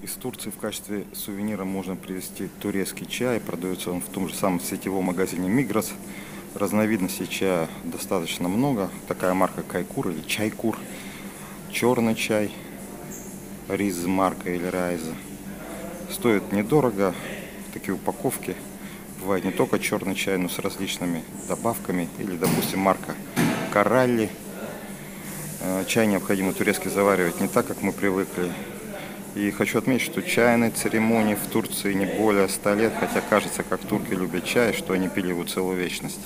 Из Турции в качестве сувенира можно привезти турецкий чай. Продается он в том же самом сетевом магазине Мигрос. Разновидностей чая достаточно много. Такая марка Кайкур или Чайкур. Черный чай. Риз марка или Райза. Стоит недорого. Такие упаковки. Бывает не только черный чай, но с различными добавками. Или, допустим, марка Коралли. Э, чай необходимо турецкий заваривать не так, как мы привыкли. И хочу отметить, что чайной церемонии в Турции не более 100 лет, хотя кажется, как турки любят чай, что они пили его целую вечность.